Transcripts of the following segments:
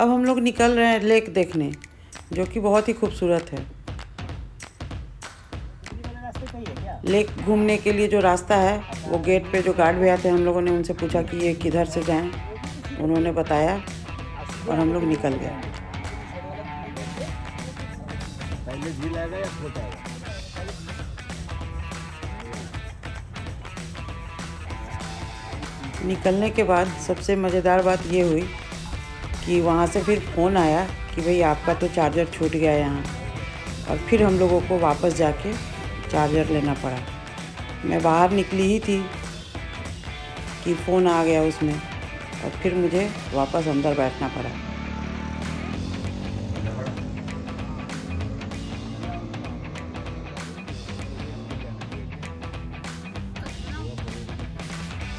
अब हम लोग निकल रहे हैं लेक देखने, जो कि बहुत ही खूबसूरत है। लेक घूमने के लिए जो रास्ता है, वो गेट पे जो गार्ड भैया थे, हम लोगों ने उनसे पूछा कि ये किधर से जाएँ? उन्होंने बताया और हम लोग निकल गए। निकलने के बाद सबसे मज़ेदार बात ये हुई कि वहाँ से फिर फ़ोन आया कि भाई आपका तो चार्जर छूट गया यहाँ। और फिर हम लोगों को वापस जाके चार्जर लेना पड़ा। मैं बाहर निकली ही थी कि फ़ोन आ गया उसमें और फिर मुझे वापस अंदर बैठना पड़ा।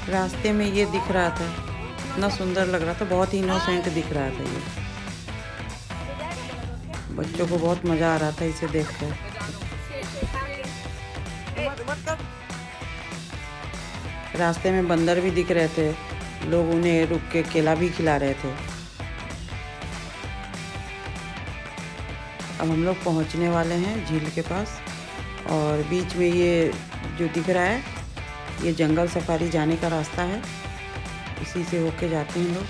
रास्ते में ये दिख रहा था इतना सुंदर लग रहा था, बहुत ही इनोसेंट दिख रहा था ये। बच्चों को बहुत मज़ा आ रहा था इसे देख कर रास्ते में बंदर भी दिख रहे थे, लोग उन्हें रुक के केला भी खिला रहे थे। अब हम लोग पहुँचने वाले हैं झील के पास, और बीच में ये जो दिख रहा है, ये जंगल सफारी जाने का रास्ता है। इसी से होके जाते हैं लोग।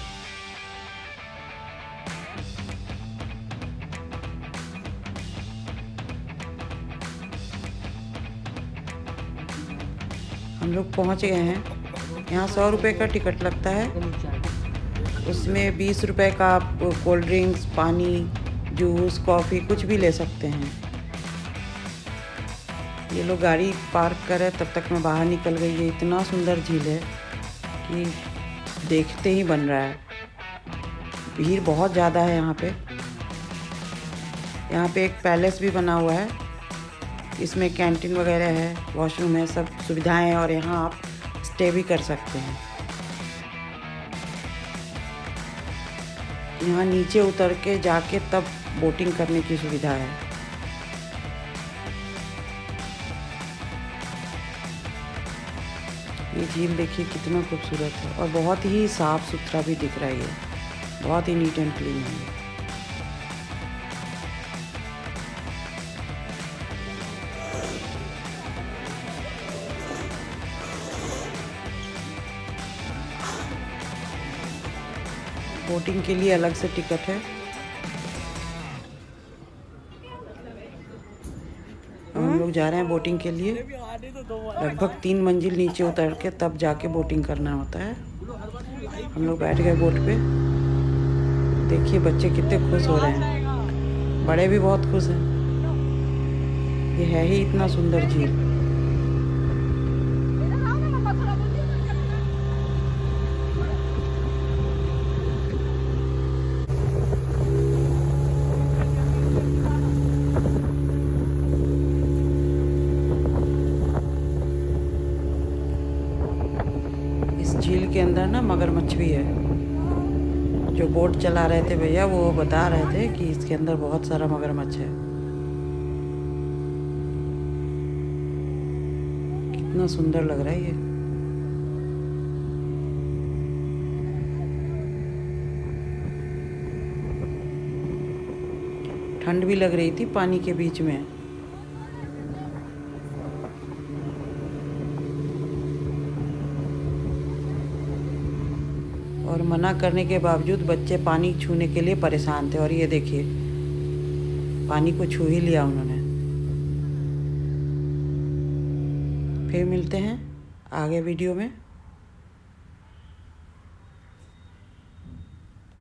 हम लोग पहुँच गए हैं। यहाँ सौ रुपये का टिकट लगता है। उसमें बीस रुपए का आप कोल्ड ड्रिंक्स, पानी, जूस, कॉफ़ी कुछ भी ले सकते हैं। ये लोग गाड़ी पार्क करे तब तक मैं बाहर निकल गई। ये इतना सुंदर झील है कि देखते ही बन रहा है। भीड़ बहुत ज़्यादा है यहाँ पे। यहाँ पे एक पैलेस भी बना हुआ है। इसमें कैंटीन वगैरह है, वॉशरूम है, सब सुविधाएँ हैं और यहाँ आप स्टे भी कर सकते हैं। यहाँ नीचे उतर के जाके तब बोटिंग करने की सुविधा है। ये झील देखिए कितना खूबसूरत है और बहुत ही साफ़ सुथरा भी दिख रहा है ये। बहुत ही नीट एंड क्लीन है बोटिंग के लिए अलग से टिकट है। हम लोग जा रहे हैं बोटिंग के लिए। लगभग तीन मंजिल नीचे उतर के तब जाके बोटिंग करना होता है। हम लोग बैठ गए बोट पे। देखिए बच्चे कितने खुश हो रहे हैं। बड़े भी बहुत खुश हैं। ये है ही इतना सुंदर झील इस झील के अंदर ना, मगरमच्छ भी है। जो बोट चला रहे थे भैया, वो बता रहे थे कि इसके अंदर बहुत सारा मगरमच्छ है। कितना सुंदर लग रहा है ये। ठंड भी लग रही थी पानी के बीच में। और मना करने के बावजूद बच्चे पानी छूने के लिए परेशान थे। और ये देखिए, पानी को छू ही लिया उन्होंने। फिर मिलते हैं आगे वीडियो में।